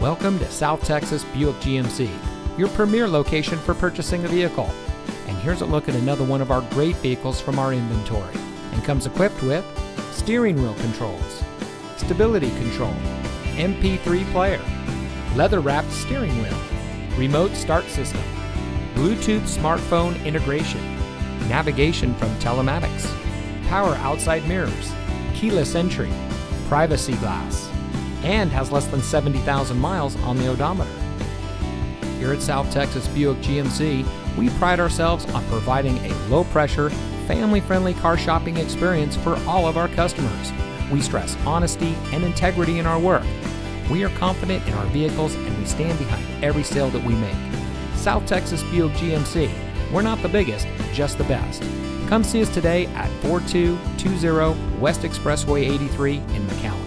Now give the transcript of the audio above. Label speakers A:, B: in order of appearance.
A: Welcome to South Texas Buick GMC, your premier location for purchasing a vehicle. And here's a look at another one of our great vehicles from our inventory and comes equipped with steering wheel controls, stability control, MP3 player, leather wrapped steering wheel, remote start system, Bluetooth smartphone integration, navigation from telematics, power outside mirrors, keyless entry, privacy glass, and has less than 70,000 miles on the odometer. Here at South Texas Buick GMC, we pride ourselves on providing a low pressure, family friendly car shopping experience for all of our customers. We stress honesty and integrity in our work. We are confident in our vehicles and we stand behind every sale that we make. South Texas Buick GMC, we're not the biggest, just the best. Come see us today at 4220 West Expressway 83 in McAllen.